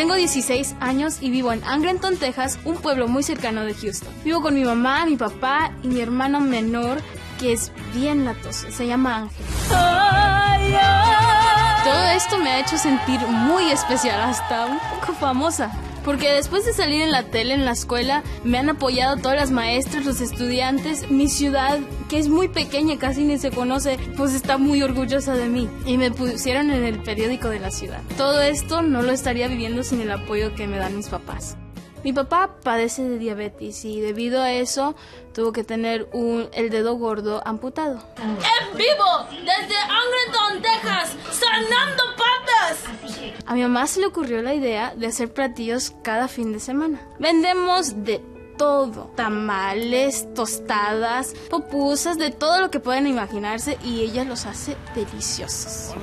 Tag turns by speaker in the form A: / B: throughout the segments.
A: Tengo 16 años y vivo en Angleton, Texas, un pueblo muy cercano de Houston. Vivo con mi mamá, mi papá y mi hermano menor, que es bien latoso. Se llama Ángel. Todo esto me ha hecho sentir muy especial, hasta un poco famosa. Porque después de salir en la tele, en la escuela, me han apoyado todas las maestras, los estudiantes. Mi ciudad, que es muy pequeña, casi ni se conoce, pues está muy orgullosa de mí. Y me pusieron en el periódico de la ciudad. Todo esto no lo estaría viviendo sin el apoyo que me dan mis papás. Mi papá padece de diabetes y debido a eso tuvo que tener un, el dedo gordo amputado.
B: ¡En vivo! Desde Angleton, Texas, sanando patas.
A: A mi mamá se le ocurrió la idea de hacer platillos cada fin de semana. Vendemos de todo, tamales, tostadas, popusas, de todo lo que pueden imaginarse y ella los hace deliciosos.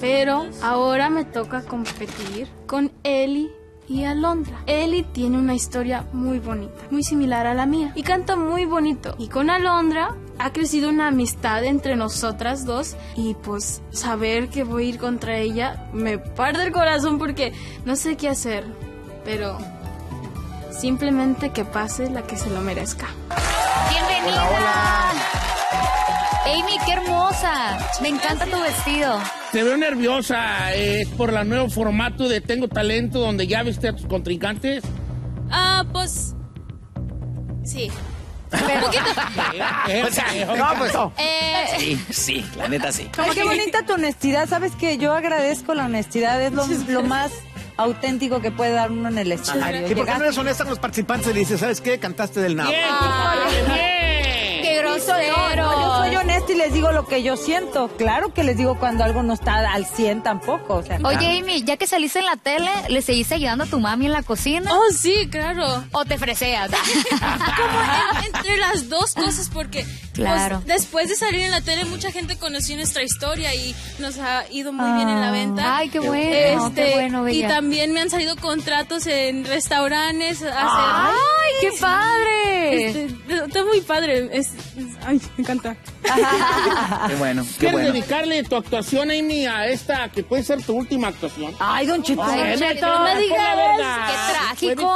A: Pero ahora me toca competir con Eli y Alondra. Eli tiene una historia muy bonita, muy similar a la mía, y canta muy bonito. Y con Alondra ha crecido una amistad entre nosotras dos y pues saber que voy a ir contra ella me parte el corazón porque no sé qué hacer, pero simplemente que pase la que se lo merezca.
C: Bienvenida. Amy, qué hermosa. Me encanta tu vestido.
D: Te veo nerviosa. Es por el nuevo formato de Tengo Talento, donde ya viste a tus contrincantes.
A: Ah, pues... Sí.
D: Eh,
E: O sea,
D: eh,
E: no, pues,
C: Eh,
E: Sí, sí, la neta sí.
F: Qué bonita tu honestidad. Sabes que yo agradezco la honestidad. Es lo, lo más auténtico que puede dar uno en el escenario.
E: ¿Y por qué no eres honesta con los participantes y le dices, ¿sabes qué? Cantaste del nabo.
D: Bien, bien.
C: qué grosero.
F: No, yo soy honesta y les digo lo que yo siento. Claro que les digo cuando algo no está al 100 tampoco. O sea,
C: Oye, Amy, ya que saliste en la tele, ¿le seguiste ayudando a tu mami en la cocina?
A: Oh, sí, claro.
C: ¿O te freseas?
A: Como en- entre las dos cosas, porque pues,
C: Claro.
A: después de salir en la tele, mucha gente conoció nuestra historia y nos ha ido muy bien en la venta.
C: Ay, qué bueno,
A: Este,
C: qué bueno,
A: y también me han salido contratos en restaurantes. Hacer,
C: ¡Ay, qué padre!
A: Este, está muy padre. Es, es- ay, me encanta.
E: Qué bueno, qué
D: ¿Quieres
E: bueno.
D: dedicarle tu actuación, Amy, a esta que puede ser tu última actuación?
F: Ay, don Chito.
C: Ay,
D: Eh,
C: Cheto, no me digas.
D: la verdad.
C: Qué trágico.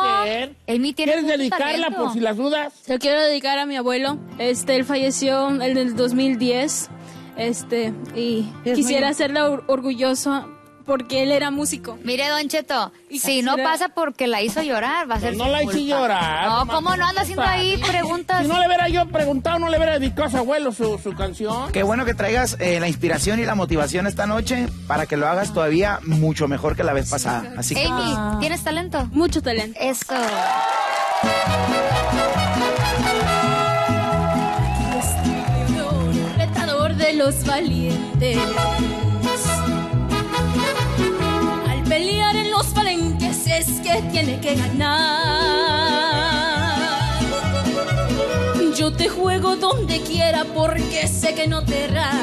C: Amy tiene
D: ¿Quieres dedicarla
C: talento.
D: por si las dudas?
A: Se lo quiero dedicar a mi abuelo. Este, él falleció en el 2010. Este, y
F: Es
A: quisiera hacerle or- orgulloso porque él era músico.
C: Mire, Don Cheto,
A: Y
C: si no pasa porque la hizo llorar, va a ser
D: no la hice llorar.
C: No, ¿cómo no anda haciendo ahí preguntas?
D: Si no le hubiera yo preguntado, no le hubiera dedicado a su abuelo su, su canción.
E: Qué bueno que traigas eh, la inspiración y la motivación esta noche para que lo hagas todavía mucho mejor que la vez pasada. Así que
C: Amy, ¿tienes talento?
A: Mucho talento.
C: Eso.
A: Los valientes. Al pelear en los palenques es que tiene que ganar. Yo te juego donde quiera porque sé que no te ragas.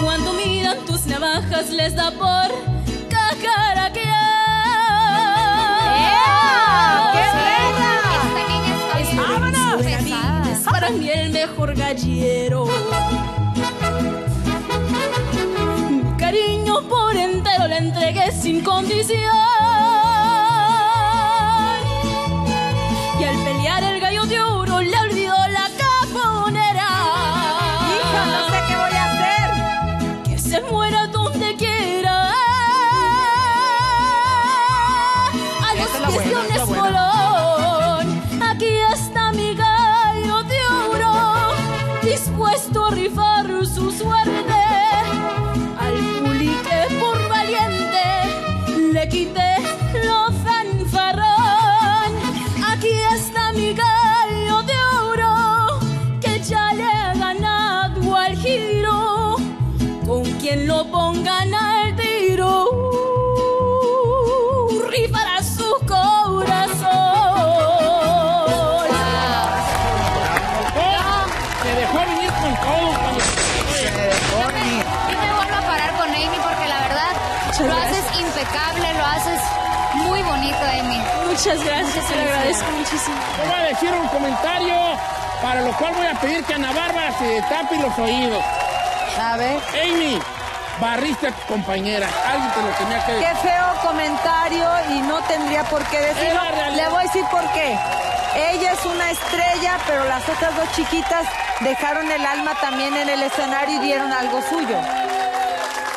A: Cuando miran tus navajas les da por Mi cariño por entero le entregué sin condición. Dispuesto a rifar su suerte. Muchas gracias, te lo agradezco muchísimo.
D: Yo voy a decir un comentario para lo cual voy a pedir que Ana Bárbara se tape los oídos.
F: A ver.
D: Amy, barriste a tu compañera. Alguien te lo tenía que
F: Qué
D: decir.
F: feo comentario y no tendría por qué decirlo. Le voy a decir por qué. Ella es una estrella, pero las otras dos chiquitas dejaron el alma también en el escenario y dieron algo suyo.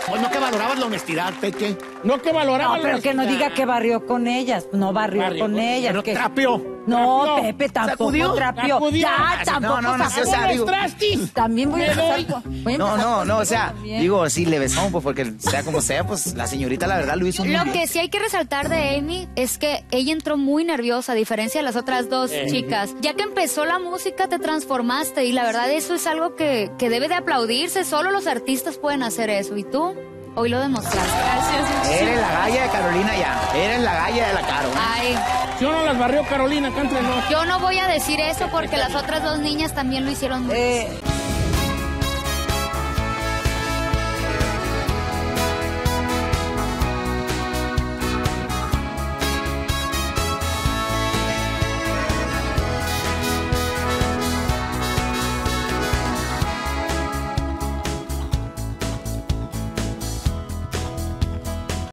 G: Pues no que valorabas la honestidad, Peque.
D: No que valoraba
F: No, pero que no diga que barrió con ellas. No barrió,
D: Barrió
F: con
D: con-
F: ellas.
G: Pero
F: que-
G: trapeó.
F: No. Pepe, tampoco trapeó. Ya,
D: Ah,
F: tampoco
E: no, no, no, o sea, digo-.
F: También voy a empezar voy a
E: No, no, no, o sea,
F: también.
E: digo, sí, le besamos, pues porque sea como sea, pues la señorita la verdad lo hizo muy
C: Lo
E: bien.
C: que sí hay que resaltar de Amy es que ella entró muy nerviosa, a diferencia de las otras dos chicas. Ya que empezó la música, te transformaste y la verdad eso es algo que, que debe de aplaudirse. Solo los artistas pueden hacer eso. ¿Y tú? Hoy lo demostraste.
A: Gracias.
E: Eres la galla de Carolina ya. Eres la galla de la Caro.
C: Ay,
D: Yo no las barrió Carolina, nos.
C: yo no voy a decir eso porque las otras dos niñas también lo hicieron
F: Eh,